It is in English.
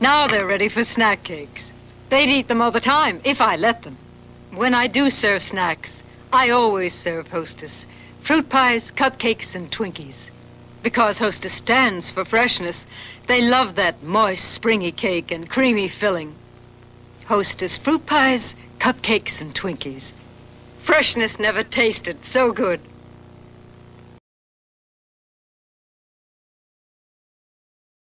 Now they're ready for snack cakes. They'd eat them all the time if I let them. When I do serve snacks, I always serve Hostess. Fruit pies, cupcakes, and Twinkies. Because Hostess stands for freshness, they love that moist, springy cake and creamy filling. Hostess fruit pies, cupcakes, and Twinkies. Freshness never tasted so good.